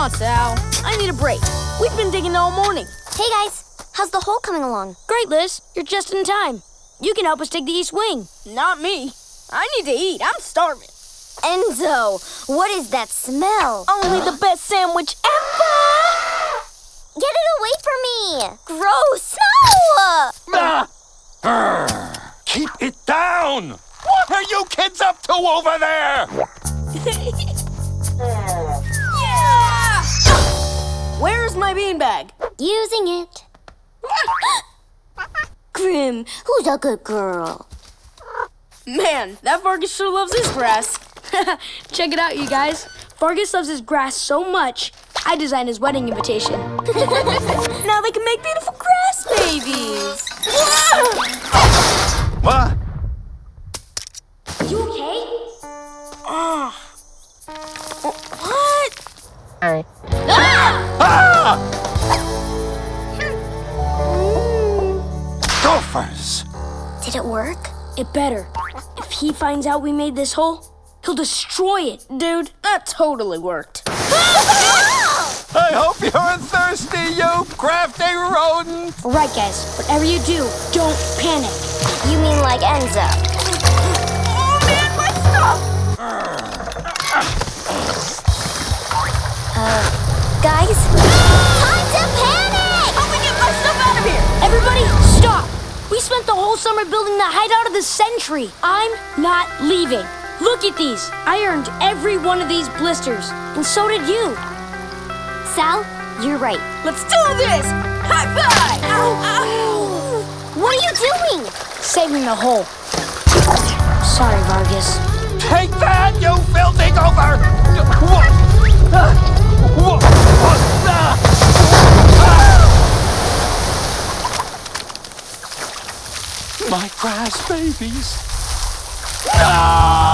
on, Sal. I need a break. We've been digging all morning. Hey, guys. How's the hole coming along? Great, Liz. You're just in time. You can help us dig the east wing. Not me. I need to eat. I'm starving. Enzo, what is that smell? Only the best sandwich ever! Get it away from me! Gross! No! Ah! Keep it down! What are you kids up to over there? my beanbag? Using it. Grim, who's a good girl? Man, that Vargas sure loves his grass. Check it out, you guys. Vargas loves his grass so much, I designed his wedding invitation. now they can make beautiful grass babies. what? You okay? Oh. What? Ah! Ah! Gophers! Did it work? It better. If he finds out we made this hole, he'll destroy it. Dude, that totally worked. I hope you're thirsty, you crafty rodent! Right, guys. Whatever you do, don't panic. You mean like Enzo? Oh, man, my stuff! Uh, guys? The whole summer building the hideout of the century. I'm not leaving. Look at these. I earned every one of these blisters, and so did you. Sal, you're right. Let's do this! High five! Ow! Ow! What are you doing? Saving the hole. Sorry, Vargas. Take that, you filthy gopher! What? What? My grass babies. Ah!